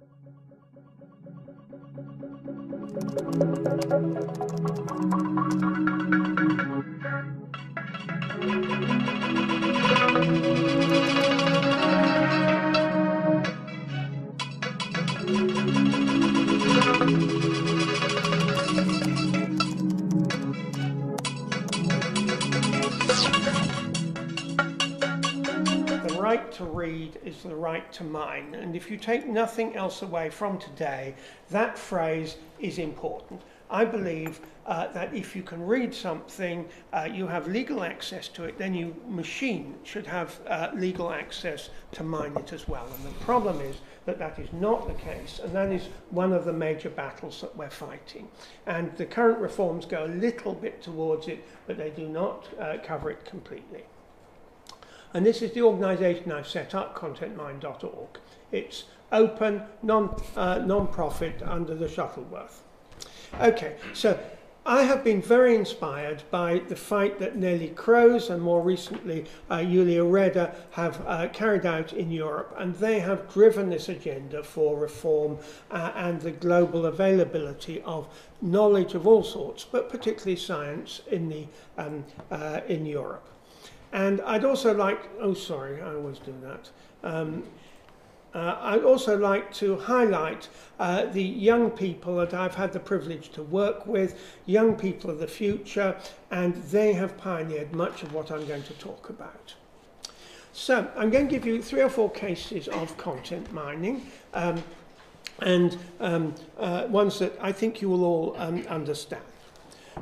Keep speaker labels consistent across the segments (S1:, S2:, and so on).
S1: Thank you. Read is the right to mine. And if you take nothing else away from today, that phrase is important. I believe uh, that if you can read something, uh, you have legal access to it, then your machine should have uh, legal access to mine it as well. And the problem is that that is not the case, and that is one of the major battles that we're fighting. And the current reforms go a little bit towards it, but they do not uh, cover it completely. And this is the organisation I've set up, contentmind.org. It's open, non, uh, non-profit under the Shuttleworth. Okay, so I have been very inspired by the fight that Nelly Kroes and more recently uh, Julia Reda have uh, carried out in Europe, and they have driven this agenda for reform uh, and the global availability of knowledge of all sorts, but particularly science in, the, um, uh, in Europe. And I'd also like, oh sorry, I always do that. Um, uh, I'd also like to highlight uh, the young people that I've had the privilege to work with, young people of the future, and they have pioneered much of what I'm going to talk about. So I'm going to give you three or four cases of content mining, um, and um, uh, ones that I think you will all um, understand.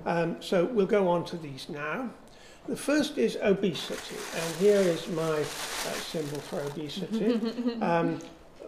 S1: Um, so we'll go on to these now. The first is obesity, and here is my uh, symbol for obesity, um,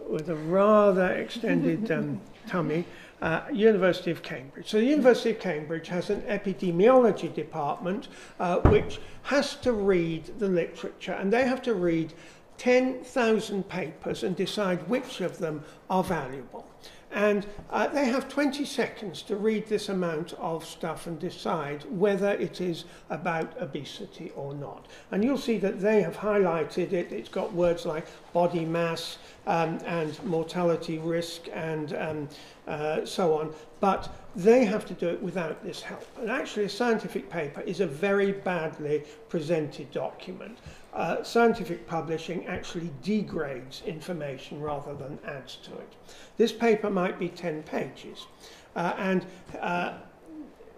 S1: with a rather extended um, tummy. Uh, University of Cambridge. So the University of Cambridge has an epidemiology department uh, which has to read the literature, and they have to read 10,000 papers and decide which of them are valuable. And uh, they have 20 seconds to read this amount of stuff and decide whether it is about obesity or not. And you'll see that they have highlighted it. It's got words like body mass um, and mortality risk and um, uh, so on. But they have to do it without this help. And actually, a scientific paper is a very badly presented document. Uh, scientific publishing actually degrades information rather than adds to it. This paper might be 10 pages. Uh, and uh,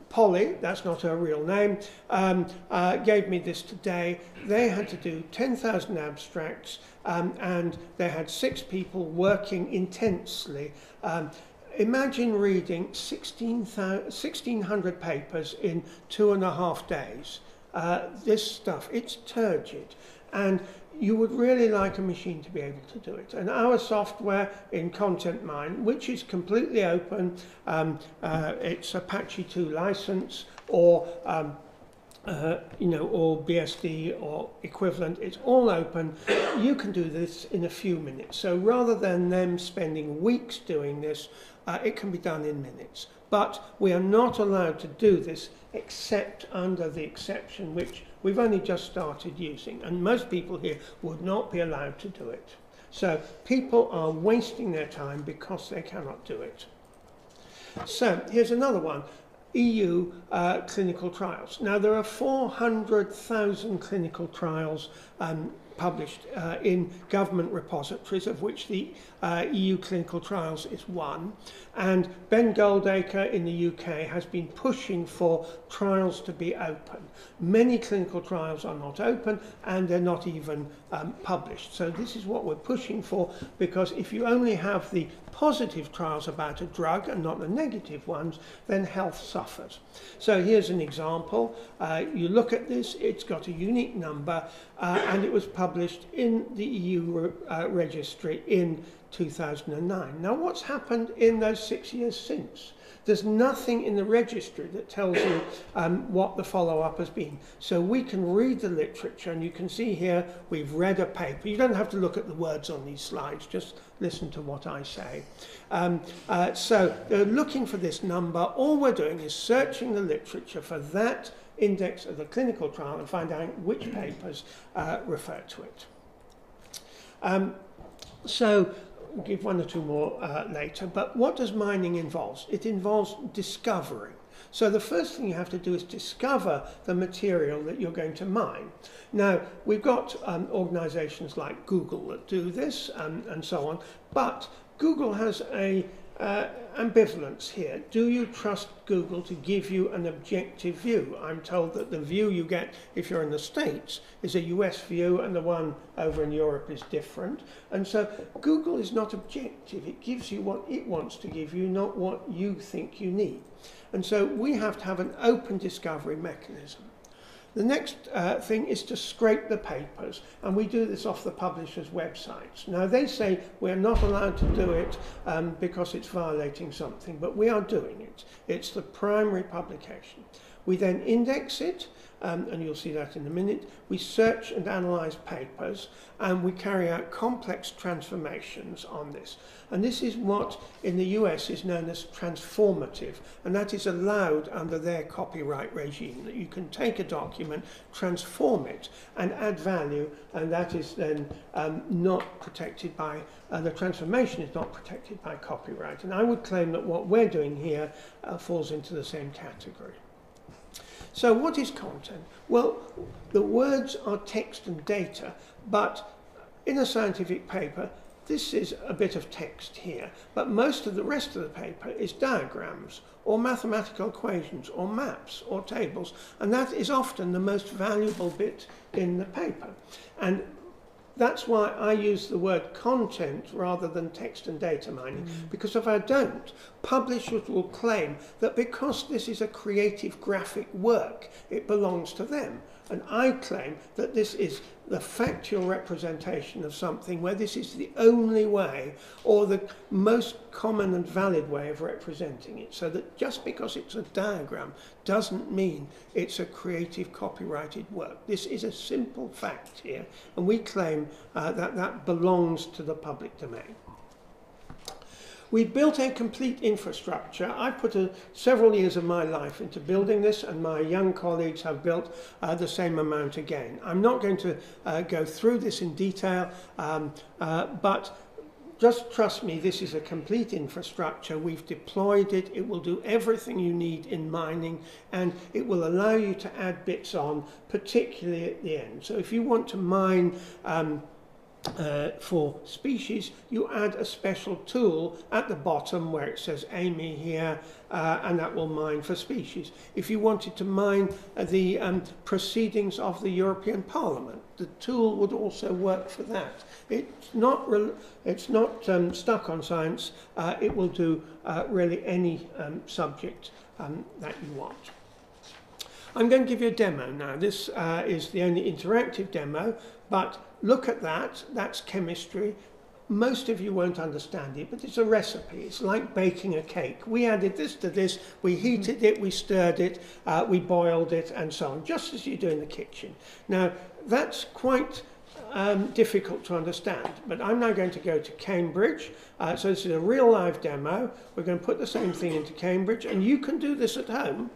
S1: Polly, that's not her real name, um, uh, gave me this today. They had to do 10,000 abstracts um, and they had six people working intensely. Um, imagine reading 16, 1,600 papers in two and a half days. uh, this stuff. It's turgid. And you would really like a machine to be able to do it. And our software in Content Mine, which is completely open, um, uh, it's Apache 2 license or um, uh, you know, or BSD or equivalent, it's all open. You can do this in a few minutes. So rather than them spending weeks doing this, uh, it can be done in minutes. But we are not allowed to do this except under the exception which we've only just started using, and most people here would not be allowed to do it. So people are wasting their time because they cannot do it. So here's another one. EU uh, clinical trials. Now there are 400,000 clinical trials um, published uh, in government repositories, of which the uh, EU Clinical Trials is one. And Ben Goldacre in the UK has been pushing for trials to be open. Many clinical trials are not open and they're not even um, published. So this is what we're pushing for because if you only have the positive trials about a drug and not the negative ones, then health suffers. So here's an example. Uh, you look at this, it's got a unique number uh, and it was published in the EU re uh, registry in 2009. Now, what's happened in those six years since? There's nothing in the registry that tells you um, what the follow-up has been. So we can read the literature, and you can see here we've read a paper. You don't have to look at the words on these slides, just listen to what I say. Um, uh, so they're looking for this number. All we're doing is searching the literature for that index of the clinical trial and find out which papers uh, refer to it. Um, so give one or two more uh, later. But what does mining involve? It involves discovery. So the first thing you have to do is discover the material that you're going to mine. Now, we've got um, organizations like Google that do this and, and so on, but Google has a uh, ambivalence here. Do you trust Google to give you an objective view? I'm told that the view you get if you're in the States is a US view and the one over in Europe is different. And so Google is not objective. It gives you what it wants to give you, not what you think you need. And so we have to have an open discovery mechanism. The next uh, thing is to scrape the papers, and we do this off the publisher's websites. Now, they say we're not allowed to do it um, because it's violating something, but we are doing it. It's the primary publication. We then index it, um, and you'll see that in a minute. We search and analyze papers, and we carry out complex transformations on this. And this is what in the US is known as transformative, and that is allowed under their copyright regime, that you can take a document, transform it, and add value, and that is then um, not protected by, uh, the transformation is not protected by copyright. And I would claim that what we're doing here uh, falls into the same category. So what is content? Well, the words are text and data, but in a scientific paper, this is a bit of text here, but most of the rest of the paper is diagrams or mathematical equations or maps or tables, and that is often the most valuable bit in the paper. And that's why I use the word content rather than text and data mining, mm. because if I don't, publishers will claim that because this is a creative graphic work, it belongs to them. And I claim that this is the factual representation of something where this is the only way or the most common and valid way of representing it. So that just because it's a diagram doesn't mean it's a creative copyrighted work. This is a simple fact here, and we claim uh, that that belongs to the public domain. We built a complete infrastructure. I put a, several years of my life into building this, and my young colleagues have built uh, the same amount again. I'm not going to uh, go through this in detail, um, uh, but just trust me, this is a complete infrastructure. We've deployed it. It will do everything you need in mining, and it will allow you to add bits on, particularly at the end. So if you want to mine um, uh, for species, you add a special tool at the bottom where it says Amy here, uh, and that will mine for species. If you wanted to mine uh, the um, proceedings of the European Parliament, the tool would also work for that. It's not, it's not um, stuck on science, uh, it will do uh, really any um, subject um, that you want. I'm going to give you a demo now. This uh, is the only interactive demo, but look at that. That's chemistry. Most of you won't understand it, but it's a recipe. It's like baking a cake. We added this to this, we heated it, we stirred it, uh, we boiled it, and so on, just as you do in the kitchen. Now, that's quite um, difficult to understand, but I'm now going to go to Cambridge. Uh, so this is a real live demo. We're going to put the same thing into Cambridge, and you can do this at home.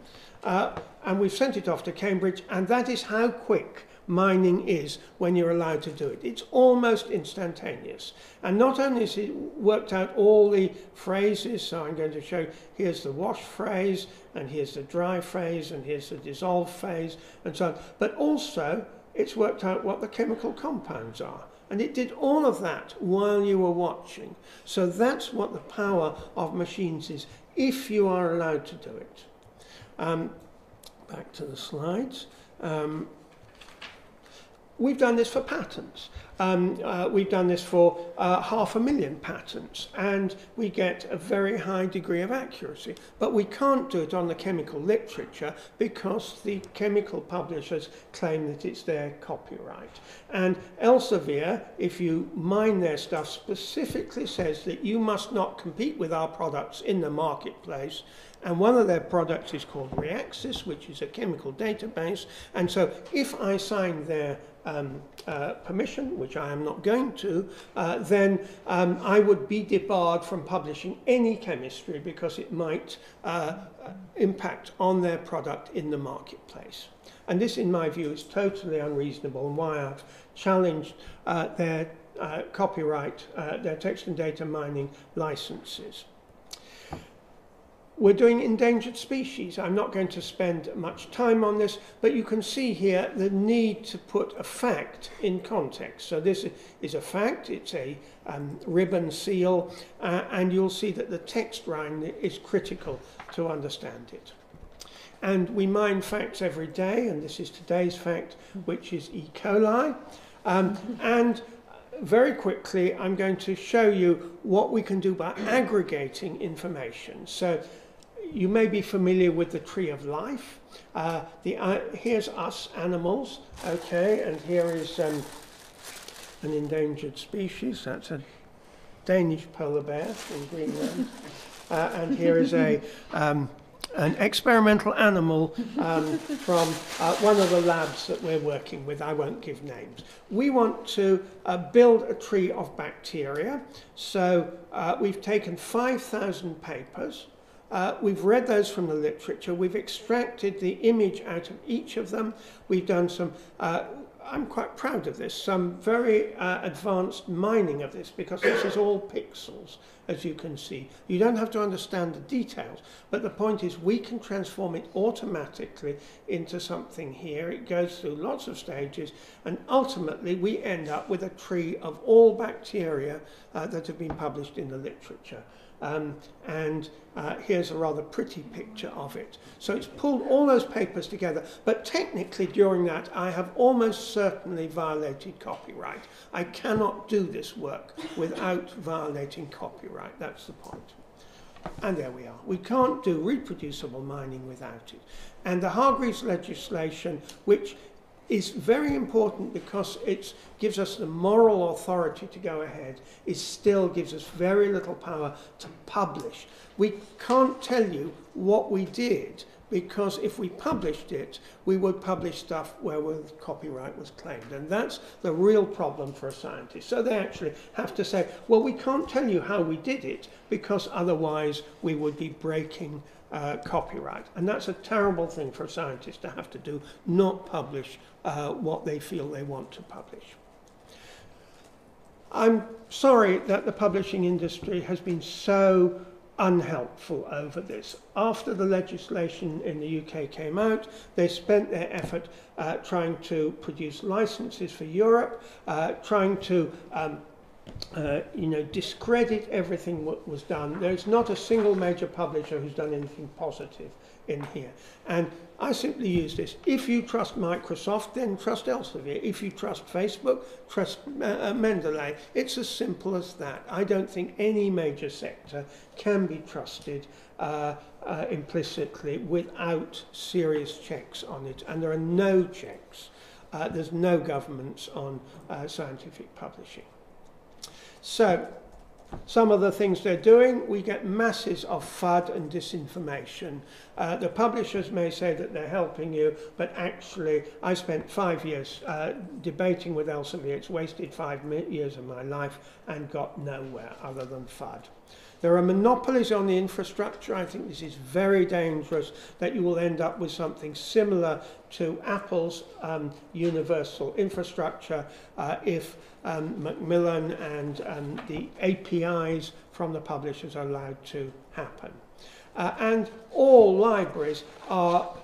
S1: Uh, and we've sent it off to Cambridge, and that is how quick mining is when you're allowed to do it. It's almost instantaneous. And not only has it worked out all the phrases, so I'm going to show here's the wash phrase, and here's the dry phase, and here's the dissolve phase, and so on, but also it's worked out what the chemical compounds are. And it did all of that while you were watching. So that's what the power of machines is, if you are allowed to do it. Um, back to the slides. Um, we've done this for patents. Um, uh, we've done this for uh, half a million patents, and we get a very high degree of accuracy. But we can't do it on the chemical literature because the chemical publishers claim that it's their copyright. And Elsevier, if you mine their stuff, specifically says that you must not compete with our products in the marketplace and one of their products is called Reaxys, which is a chemical database. And so if I sign their um, uh, permission, which I am not going to, uh, then um, I would be debarred from publishing any chemistry because it might uh, uh, impact on their product in the marketplace. And this, in my view, is totally unreasonable and why I've challenged uh, their uh, copyright, uh, their text and data mining licenses. We're doing endangered species. I'm not going to spend much time on this, but you can see here the need to put a fact in context. So this is a fact, it's a um, ribbon seal, uh, and you'll see that the text line is critical to understand it. And we mine facts every day, and this is today's fact, which is E. coli. Um, and very quickly, I'm going to show you what we can do by aggregating information. So you may be familiar with the tree of life. Uh, the, uh, here's us animals, okay, and here is um, an endangered species. That's a Danish polar bear in Greenland. Uh, and here is a um, an experimental animal um, from uh, one of the labs that we're working with. I won't give names. We want to uh, build a tree of bacteria. So uh, we've taken 5,000 papers. Uh, we've read those from the literature. We've extracted the image out of each of them. We've done some, uh, I'm quite proud of this, some very uh, advanced mining of this because this is all pixels. As you can see. You don't have to understand the details, but the point is we can transform it automatically into something here. It goes through lots of stages, and ultimately we end up with a tree of all bacteria uh, that have been published in the literature. Um, and uh, here's a rather pretty picture of it. So it's pulled all those papers together, but technically during that I have almost certainly violated copyright. I cannot do this work without violating copyright, that's the point. And there we are. We can't do reproducible mining without it. And the Hargreaves legislation, which is very important because it gives us the moral authority to go ahead. It still gives us very little power to publish. We can't tell you what we did because if we published it, we would publish stuff where copyright was claimed. And that's the real problem for a scientist. So they actually have to say, well, we can't tell you how we did it because otherwise we would be breaking uh, copyright. And that's a terrible thing for a scientist to have to do, not publish uh, what they feel they want to publish. I'm sorry that the publishing industry has been so unhelpful over this. After the legislation in the UK came out, they spent their effort uh, trying to produce licenses for Europe, uh, trying to um, uh, you know, discredit everything what was done. There's not a single major publisher who's done anything positive in here. And I simply use this. If you trust Microsoft, then trust Elsevier. If you trust Facebook, trust uh, uh, Mendeley. It's as simple as that. I don't think any major sector can be trusted uh, uh, implicitly without serious checks on it. And there are no checks. Uh, there's no governments on uh, scientific publishing. So some of the things they're doing, we get masses of FUD and disinformation. Uh, the publishers may say that they're helping you, but actually, I spent five years uh, debating with Elsevier. It's wasted five years of my life and got nowhere other than FUD. There are monopolies on the infrastructure. I think this is very dangerous that you will end up with something similar to Apple's um, universal infrastructure uh, if um, Macmillan and um, the APIs from the publishers are allowed to happen. Uh, and all libraries are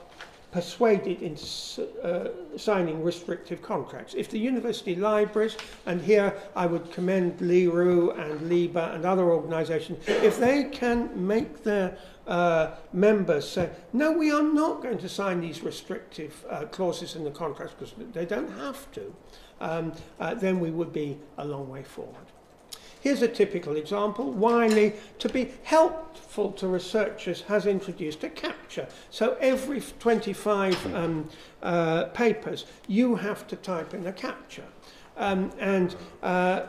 S1: persuaded into uh, signing restrictive contracts. If the university libraries, and here I would commend LIRU and LIBA and other organisations, if they can make their uh, members say, no, we are not going to sign these restrictive uh, clauses in the contracts because they don't have to, um, uh, then we would be a long way forward. Here's a typical example. Wiley, to be helpful to researchers, has introduced a CAPTCHA. So every 25 um, uh, papers, you have to type in a CAPTCHA. Um, and uh,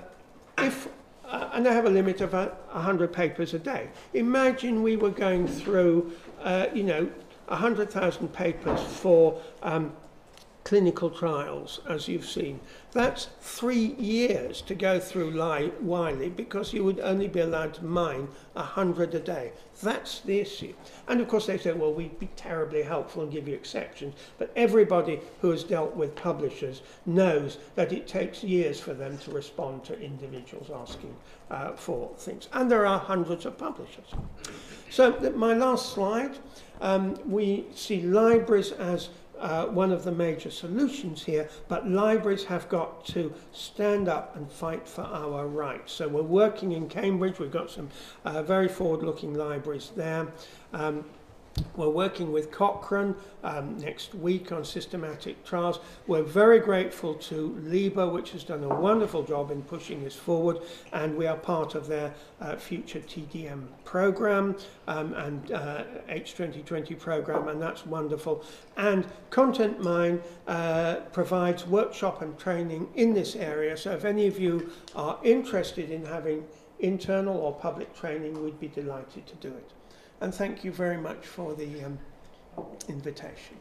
S1: if uh, and they have a limit of uh, 100 papers a day. Imagine we were going through, uh, you know, 100,000 papers for um, clinical trials, as you've seen. That's three years to go through Wiley because you would only be allowed to mine 100 a day. That's the issue. And of course, they say, well, we'd be terribly helpful and give you exceptions. But everybody who has dealt with publishers knows that it takes years for them to respond to individuals asking uh, for things. And there are hundreds of publishers. So, my last slide um, we see libraries as uh, one of the major solutions here, but libraries have got to stand up and fight for our rights. So we're working in Cambridge, we've got some uh, very forward-looking libraries there. Um, we're working with Cochrane um, next week on systematic trials. We're very grateful to LIBER, which has done a wonderful job in pushing this forward, and we are part of their uh, future TDM program um, and uh, H2020 program, and that's wonderful. And Content Mine uh, provides workshop and training in this area, so if any of you are interested in having internal or public training, we'd be delighted to do it and thank you very much for the um, invitation.